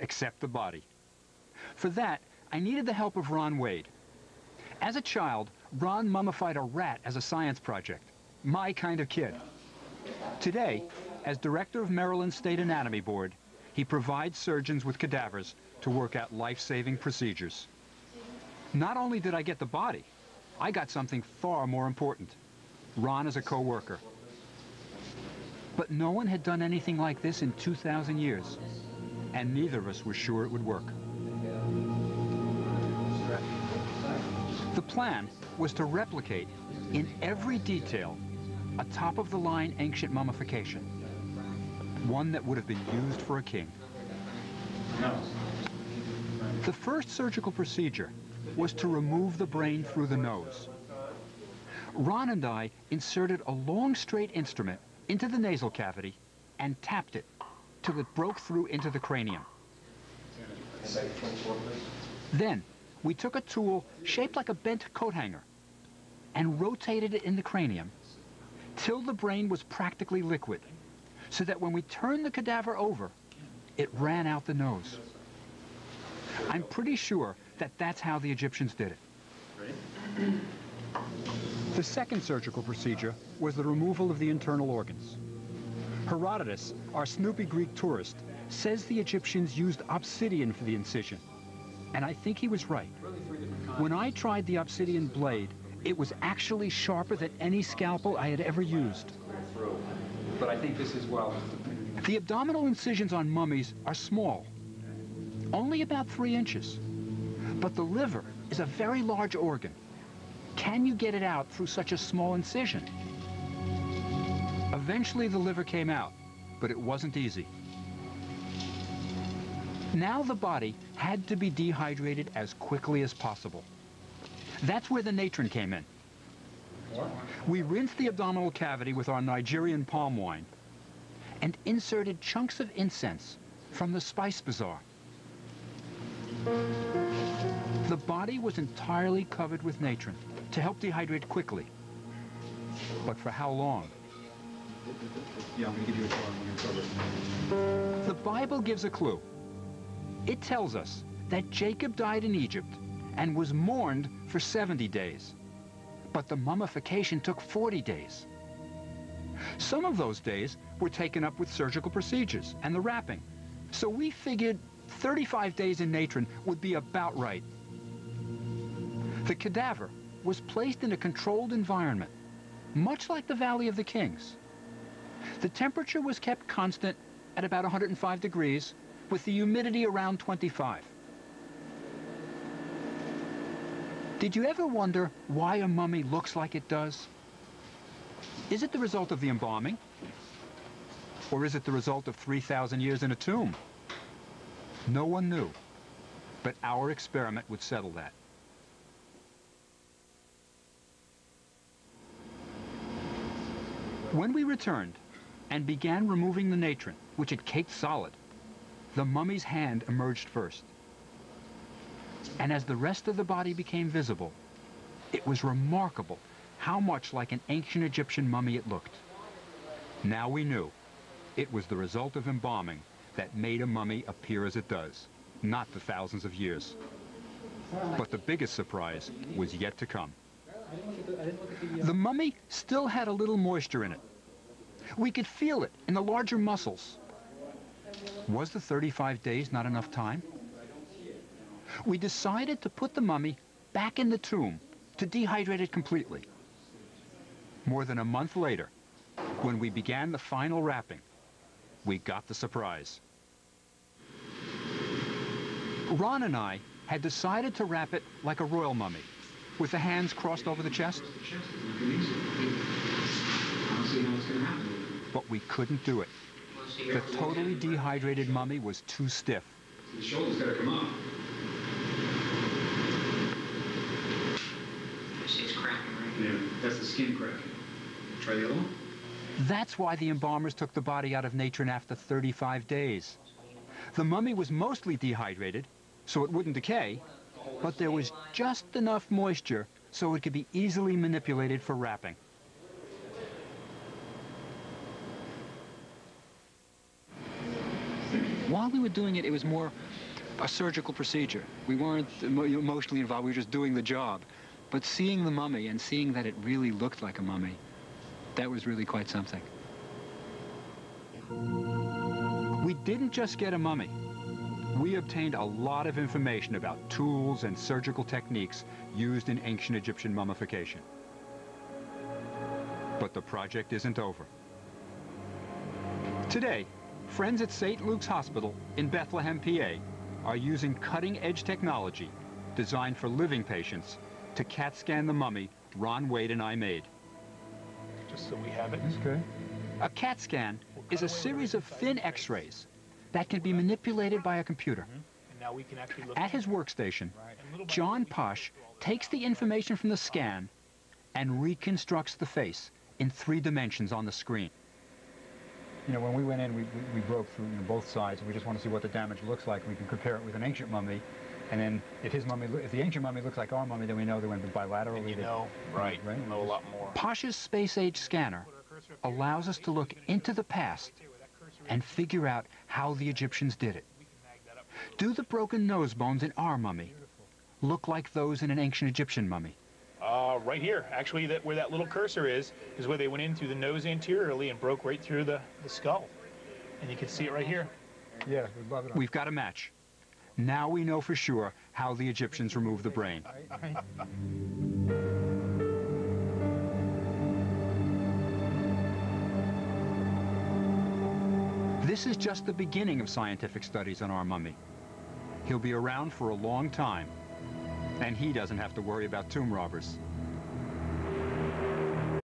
except the body. For that, I needed the help of Ron Wade. As a child, Ron mummified a rat as a science project. My kind of kid. Today, as director of Maryland State Anatomy Board, he provides surgeons with cadavers to work out life-saving procedures. Not only did I get the body, I got something far more important. Ron is a co-worker. But no one had done anything like this in 2,000 years, and neither of us were sure it would work. The plan was to replicate, in every detail, a top-of-the-line ancient mummification, one that would have been used for a king. The first surgical procedure was to remove the brain through the nose. Ron and I inserted a long straight instrument into the nasal cavity and tapped it till it broke through into the cranium. Then, we took a tool shaped like a bent coat hanger and rotated it in the cranium till the brain was practically liquid, so that when we turned the cadaver over, it ran out the nose. I'm pretty sure that that's how the Egyptians did it. The second surgical procedure was the removal of the internal organs. Herodotus, our Snoopy Greek tourist, says the Egyptians used obsidian for the incision. And I think he was right. When I tried the obsidian blade, it was actually sharper than any scalpel I had ever used. But I think this is well. The abdominal incisions on mummies are small, only about three inches. But the liver is a very large organ. Can you get it out through such a small incision? Eventually the liver came out, but it wasn't easy. Now the body had to be dehydrated as quickly as possible. That's where the natron came in. We rinsed the abdominal cavity with our Nigerian palm wine and inserted chunks of incense from the spice bazaar. The body was entirely covered with natron to help dehydrate quickly. But for how long? The Bible gives a clue. It tells us that Jacob died in Egypt and was mourned for 70 days. But the mummification took 40 days. Some of those days were taken up with surgical procedures and the wrapping. So we figured 35 days in natron would be about right. The cadaver was placed in a controlled environment, much like the Valley of the Kings. The temperature was kept constant at about 105 degrees, with the humidity around 25. Did you ever wonder why a mummy looks like it does? Is it the result of the embalming? Or is it the result of 3,000 years in a tomb? No one knew, but our experiment would settle that. When we returned and began removing the natron, which had caked solid, the mummy's hand emerged first. And as the rest of the body became visible, it was remarkable how much like an ancient Egyptian mummy it looked. Now we knew it was the result of embalming that made a mummy appear as it does, not the thousands of years. But the biggest surprise was yet to come. The mummy still had a little moisture in it. We could feel it in the larger muscles. Was the 35 days not enough time? We decided to put the mummy back in the tomb to dehydrate it completely. More than a month later, when we began the final wrapping, we got the surprise. Ron and I had decided to wrap it like a royal mummy, with the hands crossed over the chest. But we couldn't do it. The totally dehydrated mummy was too stiff. The shoulder's got to come up. It's cracking, right? Yeah, that's the skin cracking. Try the other one. That's why the embalmers took the body out of natron after 35 days. The mummy was mostly dehydrated, so it wouldn't decay, but there was just enough moisture so it could be easily manipulated for wrapping. While we were doing it, it was more a surgical procedure. We weren't emotionally involved, we were just doing the job. But seeing the mummy and seeing that it really looked like a mummy, that was really quite something. We didn't just get a mummy. We obtained a lot of information about tools and surgical techniques used in ancient Egyptian mummification. But the project isn't over. Today, friends at St. Luke's Hospital in Bethlehem, PA, are using cutting-edge technology designed for living patients to CAT scan the mummy Ron Wade and I made. Just so we have it. Okay. A CAT scan is a series of thin x-rays that can be manipulated by a computer. Mm-hmm. And now we can actually look At his workstation, and John little, we can Posh go through all the takes the information from the scan and reconstructs the face in three dimensions on the screen. You know, when we went in, we, we, we broke through you know, both sides. We just want to see what the damage looks like. We can compare it with an ancient mummy. And then if his mummy, loo- if the ancient mummy looks like our mummy, then we know they went bilaterally. And you they- know, right, Right. you'll know a lot more. Pasha's space-age scanner allows us to look into the past and figure out how the Egyptians did it. Do the broken nose bones in our mummy look like those in an ancient Egyptian mummy? Uh, right here, actually, that where that little cursor is, is where they went in through the nose anteriorly and broke right through the, the skull. And you can see it right here. Yeah, we'd love it. on- We've got a match. Now we know for sure how the Egyptians removed the brain. This is just the beginning of scientific studies on our mummy. He'll be around for a long time, and he doesn't have to worry about tomb robbers.